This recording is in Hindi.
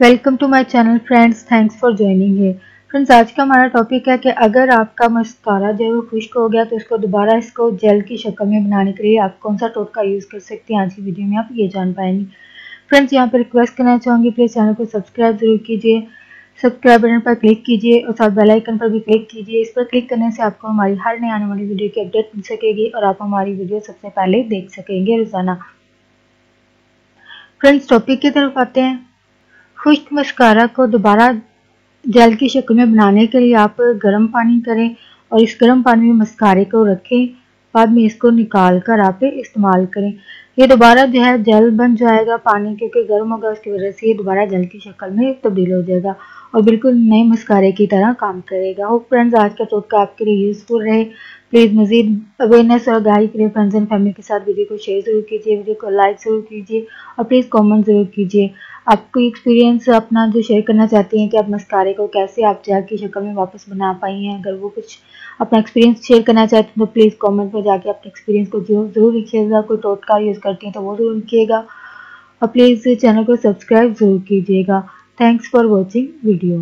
Welcome to my channel friends thanks for joining है फ्रेंड्स आज का हमारा टॉपिक है कि अगर आपका मस्कारा जो है वो खुश्क हो गया तो उसको दोबारा इसको जेल की शक्ल में बनाने के लिए आप कौन सा टोटका यूज़ कर सकते हैं? आज की वीडियो में आप ये जान पाएँगे। फ्रेंड्स यहाँ पर रिक्वेस्ट करना चाहूँगी प्लीज़ चैनल को सब्सक्राइब ज़रूर कीजिए। सब्सक्राइब बटन पर क्लिक कीजिए और साथ बेल आइकन पर भी क्लिक कीजिए। इस पर क्लिक करने से आपको हमारी हर नई आने वाली वीडियो की अपडेट मिल सकेगी और आप हमारी वीडियो सबसे पहले देख सकेंगे रोज़ाना। फ्रेंड्स टॉपिक की तरफ़ आते हैं। खुश्क मस्कारा को दोबारा जेल की शक्ल में बनाने के लिए आप गर्म पानी करें और इस गर्म पानी में मस्कारे को रखें। बाद में इसको निकाल कर आप इस्तेमाल करें। ये दोबारा जो है, जेल बन जाएगा पानी क्योंकि गर्म होगा, उसकी वजह से ये दोबारा जेल की शक्ल में तब्दील हो जाएगा। और बिल्कुल नए मस्कारे की तरह काम करेगा। होप फ्रेंड्स आज का टोटका आपके लिए यूज़फुल रहे। प्लीज़ मजीद अवेयरनेस और गाइड के लिए फ्रेंड्स एंड फैमिली के साथ वीडियो को शेयर ज़रूर कीजिए वीडियो को लाइक ज़रूर कीजिए और प्लीज़ कमेंट ज़रूर कीजिए। आप कोई एक्सपीरियंस अपना जो शेयर करना चाहती हैं कि आप मस्कारे को कैसे आप जेल की शक्ल में वापस बना पाई हैं। अगर वो कुछ अपना एक्सपीरियंस शेयर करना चाहते हैं तो प्लीज़ कमेंट में जाके अपने एक्सपीरियंस को ज़रूर लिखिएगा। कोई टोटका यूज़ करती हैं तो वो ज़रूर लिखिएगा। और प्लीज़ चैनल को सब्सक्राइब ज़रूर कीजिएगा। Thanks for watching video